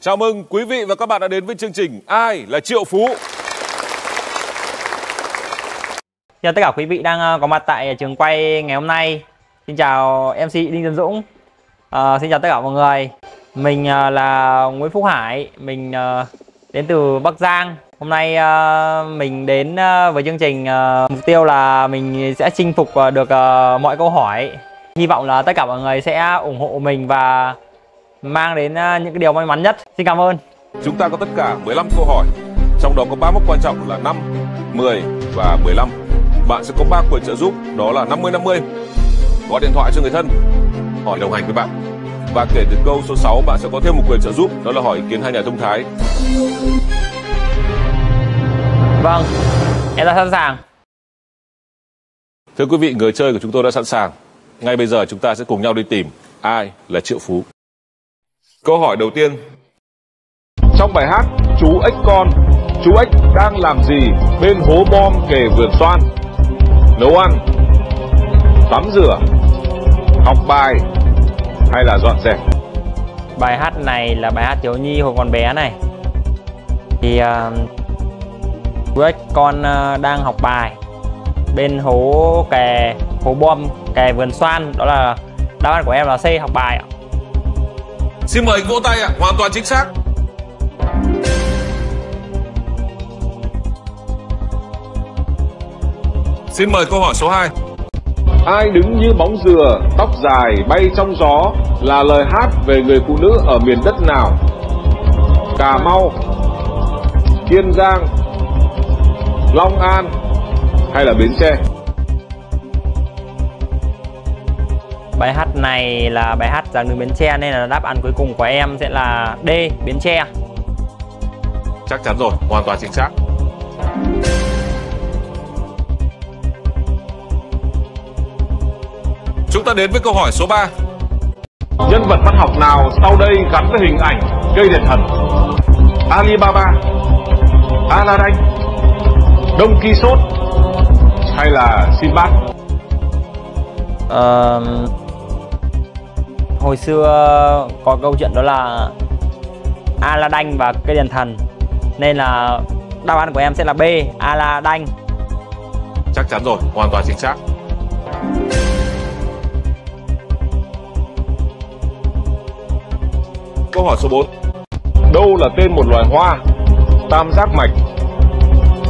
Chào mừng quý vị và các bạn đã đến với chương trình Ai là Triệu Phú. Chào tất cả quý vị đang ờ, có mặt tại trường quay ngày hôm nay. Xin chào MC Đinh Tân Dũng. À, xin chào tất cả mọi người. Mình ờ, là Nguyễn Phúc Hải, mình đến từ Bắc Giang. Hôm nay mình đến với chương trình mục tiêu là mình sẽ chinh phục được mọi câu hỏi. Hy vọng là tất cả mọi người sẽ ủng hộ mình và mang đến uh, những cái điều may mắn nhất. Xin cảm ơn. Chúng ta có tất cả 15 câu hỏi, trong đó có 3 mốc quan trọng là 5, 10 và 15. Bạn sẽ có 3 quyền trợ giúp, đó là 50 50. Gọi điện thoại cho người thân, hỏi đồng hành với bạn. Và kể từ câu số 6 bạn sẽ có thêm một quyền trợ giúp, đó là hỏi ý kiến hai nhà thông thái. Vâng, em đã sẵn sàng. Thưa quý vị, người chơi của chúng tôi đã sẵn sàng. Ngay bây giờ chúng ta sẽ cùng nhau đi tìm ai là Triệu Phú. Câu hỏi đầu tiên. Trong bài hát Chú ếch con, chú ếch đang làm gì bên hố bom kề vườn xoan? Nấu ăn, tắm rửa, học bài hay là dọn dẹp? Bài hát này là bài hát thiếu nhi hồi còn bé này. Thì uh, chú ếch con uh, đang học bài bên hố kè hố bom kè vườn xoan đó là đáp án của em là C học bài ạ. Xin mời vỗ tay ạ, hoàn toàn chính xác. Xin mời câu hỏi số 2. Ai đứng như bóng dừa, tóc dài bay trong gió là lời hát về người phụ nữ ở miền đất nào? Cà Mau, Kiên Giang, Long An hay là Bến Tre? Bài hát này là bài hát giảng đường Bến Tre nên là đáp án cuối cùng của em sẽ là D, Bến Tre. Chắc chắn rồi, hoàn toàn chính xác. Chúng ta đến với câu hỏi số 3. Nhân vật văn học nào sau đây gắn với hình ảnh cây đèn thần? Alibaba, Aladdin, Đông Quixote hay là Sinbad? Ờ, hồi xưa có câu chuyện đó là Aladdin và cây đèn thần nên là đáp án của em sẽ là B Aladdin Chắc chắn rồi, hoàn toàn chính xác. Câu hỏi số 4. Đâu là tên một loài hoa? Tam giác mạch,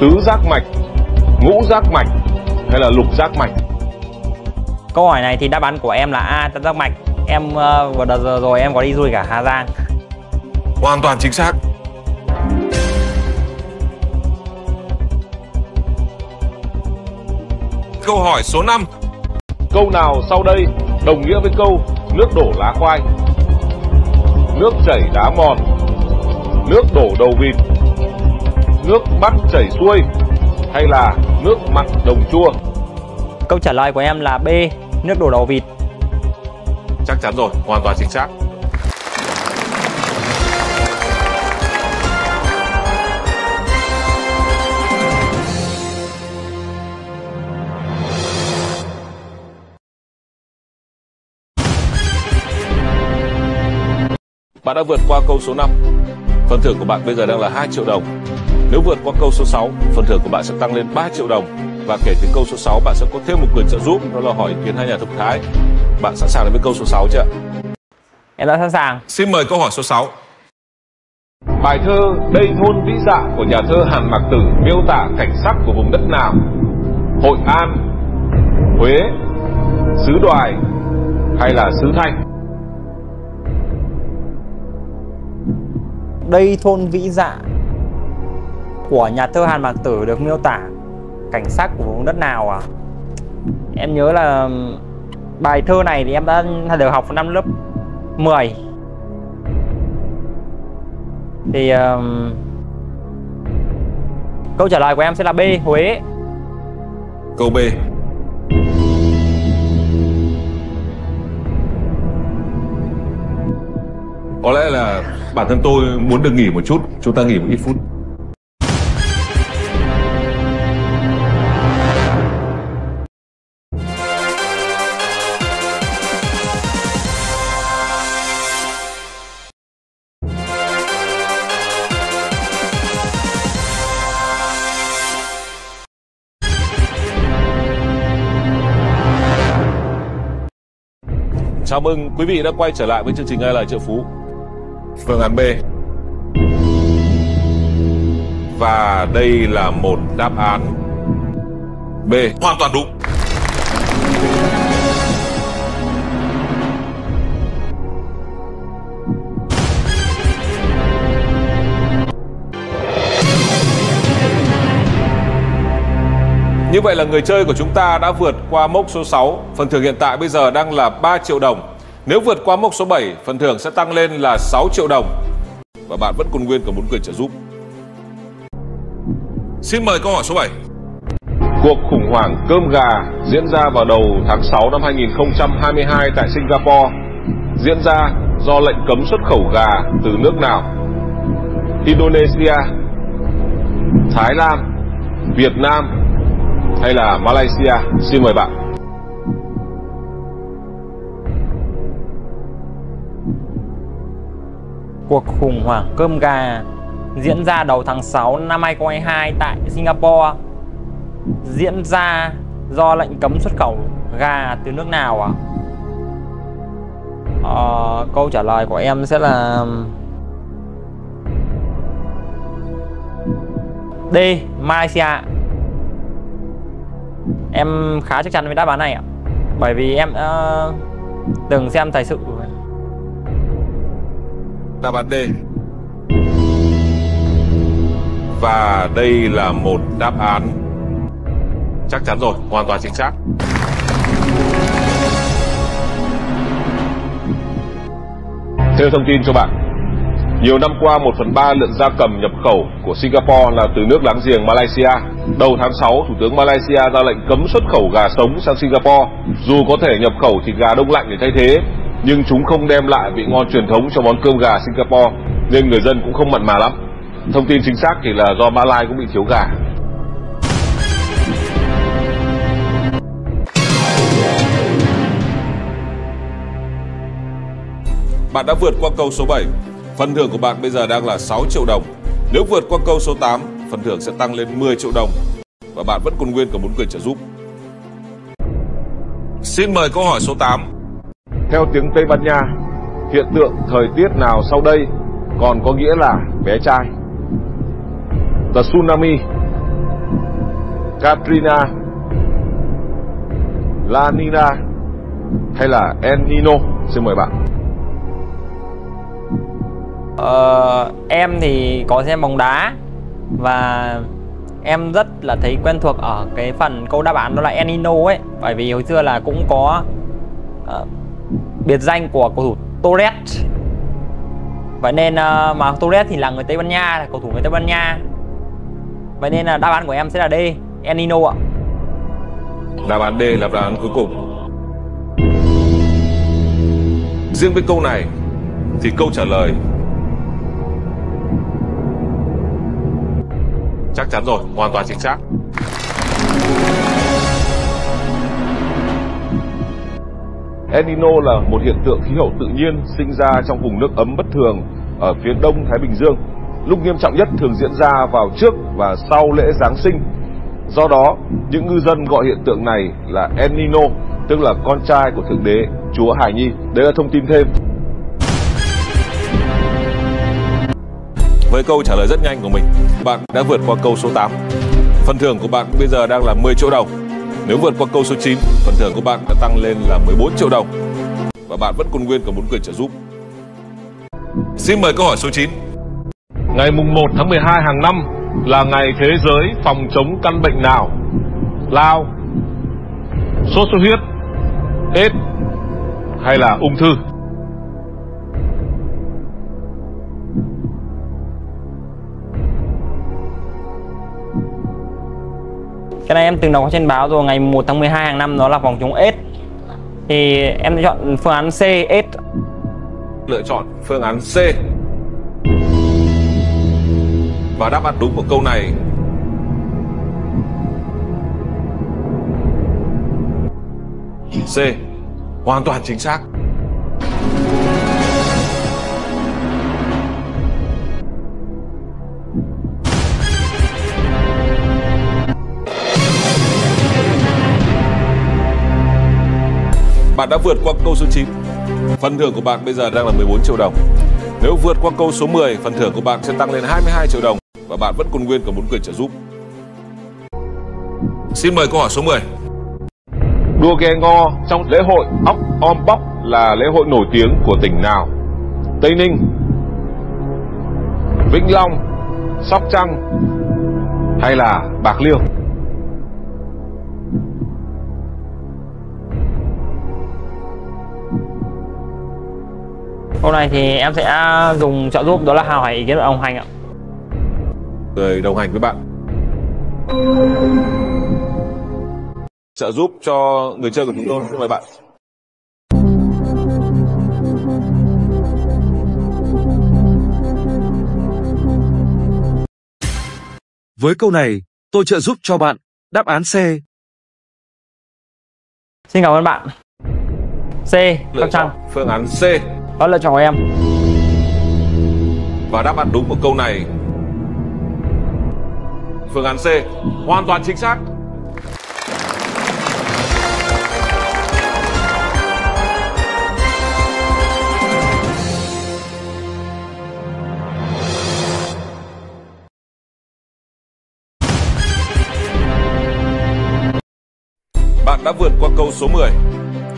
tứ giác mạch, ngũ giác mạch hay là lục giác mạch? câu hỏi này thì đáp án của em là A tam giác mạch em uh, vừa đợt giờ rồi em có đi du lịch ở Hà Giang Hoàn toàn chính xác. Câu hỏi số 5. Câu nào sau đây đồng nghĩa với câu nước đổ lá khoai? Nước chảy đá mòn, nước đổ đầu vịt, nước bắt chảy xuôi hay là nước mặn đồng chua? câu trả lời của em là B nước đổ đầu vịt Chắc chắn rồi, hoàn toàn chính xác. Bạn đã vượt qua câu số 5. Phần thưởng của bạn bây giờ đang là 2 triệu đồng. Nếu vượt qua câu số 6, phần thưởng của bạn sẽ tăng lên 3 triệu đồng. Và kể từ câu số 6, bạn sẽ có thêm một quyền trợ giúp, đó là hỏi ý kiến hai nhà thông thái. Bạn sẵn sàng đến với câu số 6 chưa? em đã sẵn sàng Xin mời câu hỏi số 6. Bài thơ Đây thôn vĩ dạ của nhà thơ Hàn Mạc Tử miêu tả cảnh sắc của vùng đất nào? Hội An, Huế, xứ Đoài hay là xứ Thanh? đây thôn vĩ dạ của nhà thơ Hàn Mạc Tử được miêu tả cảnh sắc của vùng đất nào à em nhớ là bài thơ này thì em đã được học năm lớp 10 thì um, câu trả lời của em sẽ là B Huế Câu B. Có lẽ là bản thân tôi muốn được nghỉ một chút, chúng ta nghỉ một ít phút. Chào mừng quý vị đã quay trở lại với chương trình Ai là triệu phú. Phương án B. Và đây là một đáp án B hoàn toàn đúng. Như vậy là người chơi của chúng ta đã vượt qua mốc số 6, phần thưởng hiện tại bây giờ đang là 3 triệu đồng. Nếu vượt qua mốc số 7, phần thưởng sẽ tăng lên là 6 triệu đồng. Và bạn vẫn còn nguyên cả bốn quyền trợ giúp. Xin mời câu hỏi số 7. Cuộc khủng hoảng cơm gà diễn ra vào đầu tháng 6 năm 2022 tại Singapore diễn ra do lệnh cấm xuất khẩu gà từ nước nào? Indonesia, Thái Lan, Việt Nam hay là Malaysia? Xin mời bạn. Cuộc khủng hoảng cơm gà diễn ra đầu tháng 6 năm 2022 tại Singapore diễn ra do lệnh cấm xuất khẩu gà từ nước nào ạ? À? Ờ, câu trả lời của em sẽ là D. Malaysia Em khá chắc chắn với đáp án này ạ. Bởi vì em uh, từng xem thời sự. Đáp án D. Và đây là một đáp án Chắc chắn rồi, hoàn toàn chính xác. Theo thông tin cho bạn nhiều năm qua, 1 phần 3 lượng gia cầm nhập khẩu của Singapore là từ nước láng giềng Malaysia. Đầu tháng 6, Thủ tướng Malaysia ra lệnh cấm xuất khẩu gà sống sang Singapore. Dù có thể nhập khẩu thịt gà đông lạnh để thay thế, nhưng chúng không đem lại vị ngon truyền thống cho món cơm gà Singapore, nên người dân cũng không mặn mà lắm. Thông tin chính xác thì là do Malai cũng bị thiếu gà. Bạn đã vượt qua câu số 7 Phần thưởng của bạn bây giờ đang là 6 triệu đồng. Nếu vượt qua câu số 8, phần thưởng sẽ tăng lên 10 triệu đồng. Và bạn vẫn còn nguyên cả muốn quyền trợ giúp. Xin mời câu hỏi số 8. Theo tiếng Tây Ban Nha, hiện tượng thời tiết nào sau đây còn có nghĩa là bé trai? The Tsunami Katrina La Nina hay là El Nino? Xin mời bạn. Ờ, em thì có xem bóng đá và em rất là thấy quen thuộc ở cái phần câu đáp án đó là Enino ấy. Bởi vì hồi xưa là cũng có uh, biệt danh của cầu thủ Torres. Vậy nên uh, mà Torres thì là người Tây Ban Nha là cầu thủ người Tây Ban Nha. Vậy nên là đáp án của em sẽ là D Enino ạ. Đáp án D là đáp án cuối cùng. Riêng với câu này thì câu trả lời Chắc chắn rồi, hoàn toàn chính xác. El Nino là một hiện tượng khí hậu tự nhiên sinh ra trong vùng nước ấm bất thường ở phía đông Thái Bình Dương. Lúc nghiêm trọng nhất thường diễn ra vào trước và sau lễ Giáng sinh. Do đó, những ngư dân gọi hiện tượng này là El Nino, tức là con trai của Thượng Đế, Chúa Hải Nhi. Đấy là thông tin thêm. Với câu trả lời rất nhanh của mình, bạn đã vượt qua câu số 8. Phần thưởng của bạn bây giờ đang là 10 triệu đồng. Nếu vượt qua câu số 9, phần thưởng của bạn đã tăng lên là 14 triệu đồng. Và bạn vẫn còn nguyên cả bốn quyền trợ giúp. Xin mời câu hỏi số 9. Ngày mùng 1 tháng 12 hàng năm là ngày thế giới phòng chống căn bệnh nào? Lao, sốt xuất huyết, AIDS hay là ung thư? Cái này em từng đọc trên báo rồi, ngày 1 tháng 12 hàng năm đó là phòng chống AIDS. Thì em chọn phương án C, AIDS. Lựa chọn phương án C. Và đáp án đúng của câu này. C. Hoàn toàn chính xác. Bạn đã vượt qua câu số 9 Phần thưởng của bạn bây giờ đang là 14 triệu đồng. Nếu vượt qua câu số 10, phần thưởng của bạn sẽ tăng lên 22 triệu đồng và bạn vẫn còn nguyên cả bốn quyền trợ giúp. Xin mời câu hỏi số 10. Đua ghe ngò trong lễ hội ốc om bóc là lễ hội nổi tiếng của tỉnh nào? Tây Ninh, Vĩnh Long, Sóc Trăng hay là Bạc Liêu? Câu này thì em sẽ dùng trợ giúp đó là hào hải ý kiến của ông Hành ạ. Người đồng hành với bạn. Trợ giúp cho người chơi của chúng tôi, mời bạn. Với câu này, tôi trợ giúp cho bạn. Đáp án C. Xin cảm ơn bạn. C. Lựa Trăng. chọn phương án C. Đó là chồng em. Và đáp án đúng của câu này. Phương án C, Hoàn toàn chính xác. Bạn đã vượt qua câu số 10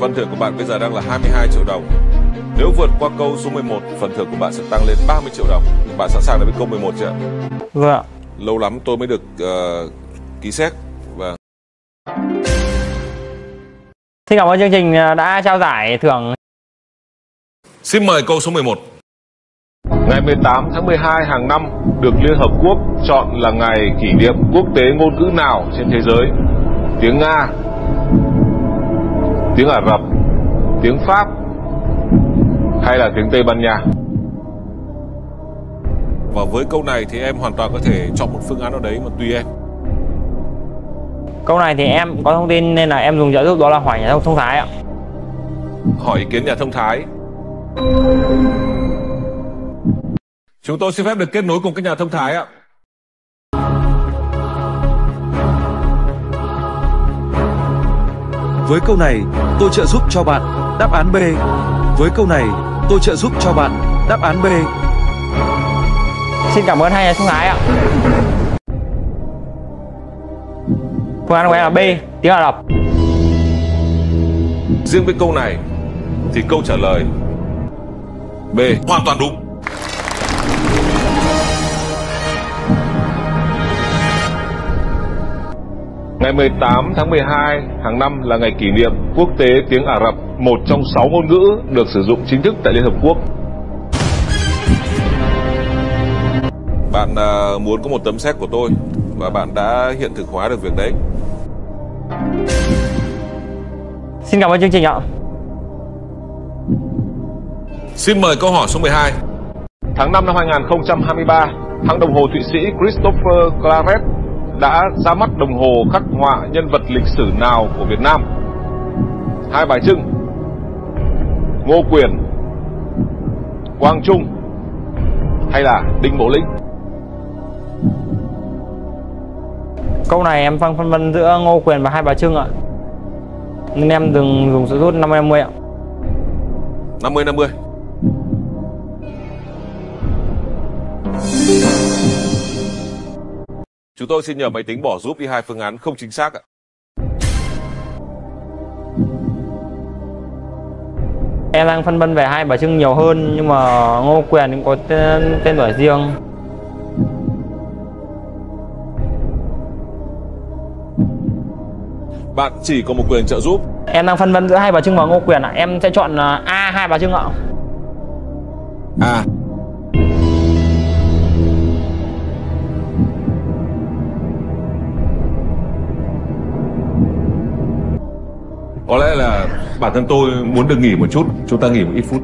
Phần thưởng của bạn bây giờ đang là 22 triệu đồng. Nếu vượt qua câu số 11 Phần thưởng của bạn sẽ tăng lên 30 triệu đồng Bạn sẵn sàng đến với câu 11 chưa ạ? Vâng ạ. lâu lắm tôi mới được ờ, ký xét và Xin cảm ơn chương trình đã trao giải thưởng xin mời câu số 11 Ngày 18 tháng 12 hàng năm được Liên Hợp Quốc chọn là ngày kỷ niệm quốc tế ngôn ngữ nào trên thế giới? Tiếng Nga, tiếng Ả Rập, tiếng Pháp hay là tiếng Tây Ban Nha? Và với câu này thì em hoàn toàn có thể chọn một phương án nào đấy mà tùy em. Câu này thì em có thông tin nên là em dùng trợ giúp đó là hỏi nhà thông thái ạ. Hỏi ý kiến nhà thông thái. Chúng tôi xin phép được kết nối cùng các nhà thông thái ạ. Với câu này, tôi trợ giúp cho bạn. Đáp án B. Với câu này, tôi trợ giúp cho bạn. Đáp án B. Xin cảm ơn hai nhà thông thái ạ. Phương án của em là B, tiếng Ả Rập. Riêng với câu này thì câu trả lời B hoàn toàn đúng. Ngày 18 tháng 12 hàng năm là ngày kỷ niệm quốc tế tiếng Ả Rập, một trong sáu ngôn ngữ được sử dụng chính thức tại Liên Hợp Quốc. Bạn à, muốn có một tấm séc của tôi và bạn đã hiện thực hóa được việc đấy. Xin cảm ơn chương trình ạ. Xin mời câu hỏi số 12. Tháng 5 năm 2023, hãng đồng hồ Thụy Sĩ Christopher Claret đã ra mắt đồng hồ khắc họa nhân vật lịch sử nào của Việt Nam? Hai Bài Trưng, Ngô Quyền, Quang Trung hay là Đinh Bộ Lĩnh? Câu này em phân phân vân giữa Ngô Quyền và Hai Bà Trưng ạ. Nên em đừng dùng sự rút 50 50 ạ. 50 50. Chúng tôi xin nhờ máy tính bỏ giúp đi hai phương án không chính xác ạ. Em đang phân vân về Hai Bà Trưng nhiều hơn nhưng mà Ngô Quyền cũng có tên, tên tuổi riêng. Bạn chỉ có một quyền trợ giúp. Em đang phân vân giữa Hai Bà Trưng và Ngô Quyền ạ. Em sẽ chọn à, A Hai Bà Trưng ạ. À. Có lẽ là bản thân tôi muốn được nghỉ một chút, chúng ta nghỉ một ít phút.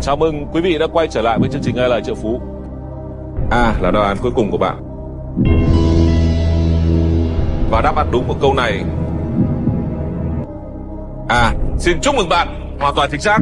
Chào mừng quý vị đã quay trở lại với chương trình Ai là triệu phú. A là đáp án cuối cùng của bạn. Và đáp án đúng của câu này. À, xin chúc mừng bạn. Hoàn toàn chính xác.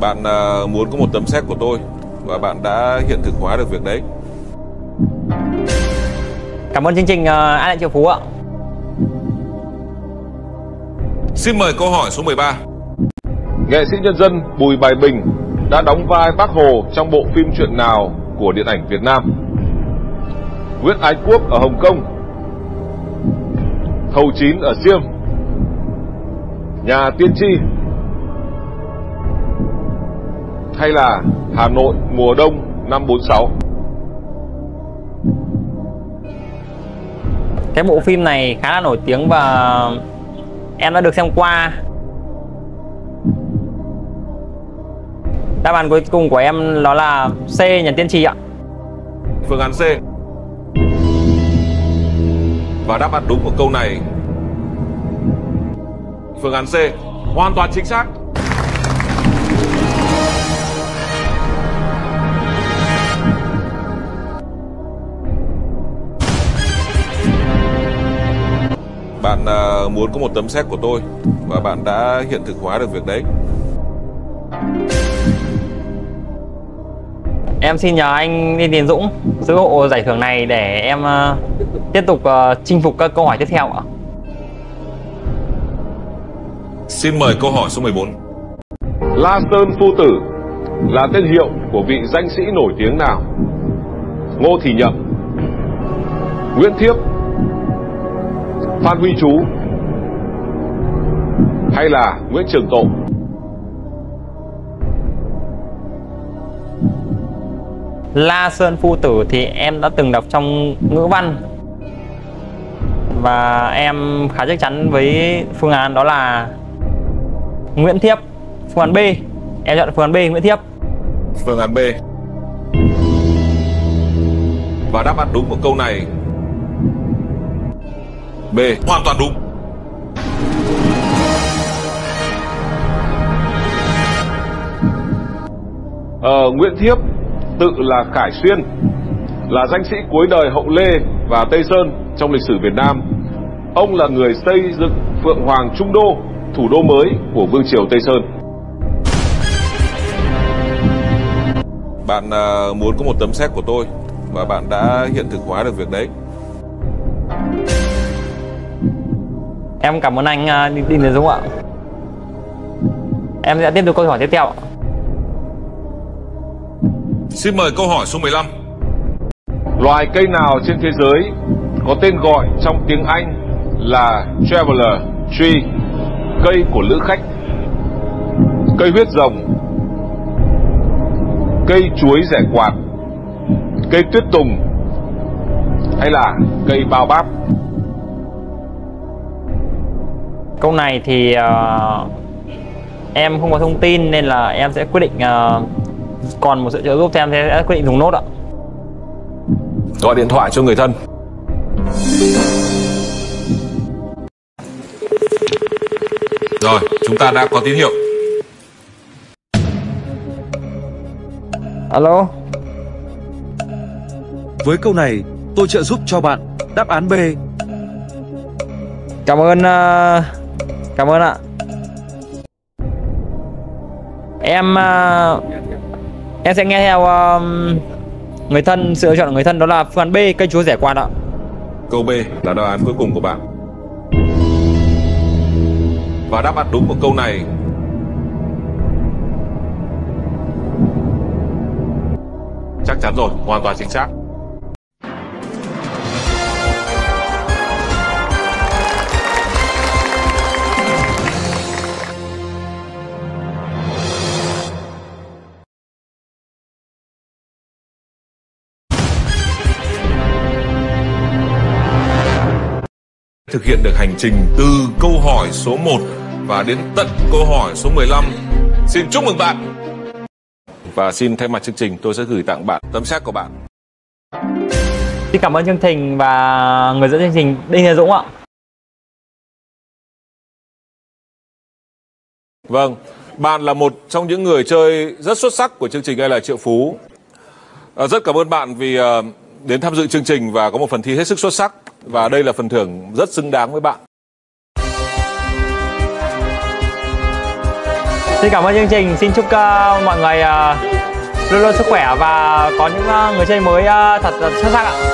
Bạn uh, muốn có một tấm xét của tôi Và bạn đã hiện thực hóa được việc đấy. Cảm ơn chương trình à, uh, An Triệu Phú ạ. Xin mời câu hỏi số 13 Nghệ sĩ nhân dân Bùi Bài Bình đã đóng vai Bác Hồ trong bộ phim truyện nào của điện ảnh Việt Nam? Nguyễn Ái Quốc ở Hồng Kông. Thầu Chín ở Siêm. Nhà Tiên Tri. Hay là Hà Nội mùa đông năm 46 Cái bộ phim này khá là nổi tiếng và em đã được xem qua. Đáp án cuối cùng của em đó là C nhà tiên tri ạ. Phương án C. Và đáp án đúng của câu này. Phương án C. Hoàn toàn chính xác. Bạn à, muốn có một tấm xét của tôi Và bạn đã hiện thực hóa được việc đấy Em xin nhờ anh Đinh Tiến Dũng giữ hộ giải thưởng này để em uh, tiếp tục uh, chinh phục các câu hỏi tiếp theo ạ. Xin mời câu hỏi số 14. La Sơn Phu Tử là tên hiệu của vị danh sĩ nổi tiếng nào? Ngô Thị Nhậm, Nguyễn Thiếp, Phan Huy Chú hay là Nguyễn Trường Tộ? La Sơn Phu Tử thì em đã từng đọc trong ngữ văn. Và em khá chắc chắn với phương án đó là Nguyễn Thiếp phương án B. Em chọn phương án B Nguyễn Thiếp. Phương án B. Và đáp án đúng của câu này. B. Hoàn toàn đúng ờ, Nguyễn Thiếp tự là Khải Xuyên là danh sĩ cuối đời hậu Lê và Tây Sơn trong lịch sử Việt Nam. Ông là người xây dựng Phượng Hoàng Trung Đô, thủ đô mới của Vương triều Tây Sơn. Bạn uh, muốn có một tấm xét của tôi và bạn đã hiện thực hóa được việc đấy. Em cảm ơn anh Đinh Tiến Dũng ạ. Em sẽ tiếp tục câu hỏi tiếp theo ạ. Xin mời câu hỏi số 15 Loài cây nào trên thế giới có tên gọi trong tiếng Anh là Traveler Tree Cây của lữ khách? Cây huyết rồng Cây chuối rẻ quạt Cây tuyết tùng Hay là cây bao báp Câu này thì uh, em không có thông tin nên là em sẽ quyết định uh, còn một sự trợ giúp thêm sẽ quyết định dùng nốt ạ. Gọi điện thoại cho người thân. Rồi chúng ta đã có tín hiệu. Alo? Với câu này tôi trợ giúp cho bạn. Đáp án B. Cảm ơn uh, cảm ơn ạ. Em uh, em sẽ nghe theo um, người thân sự lựa chọn của người thân đó là phương án B cây chúa rẻ quạt ạ. Câu B là đáp án cuối cùng của bạn. Và đáp án đúng của câu này. Chắc chắn rồi hoàn toàn chính xác. Thực hiện được hành trình từ câu hỏi số 1 và đến tận câu hỏi số 15. Xin chúc mừng bạn. Và xin thay mặt chương trình tôi sẽ gửi tặng bạn tấm xét của bạn. Xin cảm ơn chương trình và người dẫn chương trình Đinh Hiền Dũng ạ. Vâng, Bạn là một trong những người chơi rất xuất sắc của chương trình Ai là triệu phú. À, rất cảm ơn bạn vì à, đến tham dự chương trình và có một phần thi hết sức xuất sắc và đây là phần thưởng rất xứng đáng với bạn. Xin cảm ơn chương trình. Xin chúc uh, mọi người uh, luôn luôn sức khỏe và có những uh, người chơi mới uh, thật, thật xuất sắc ạ.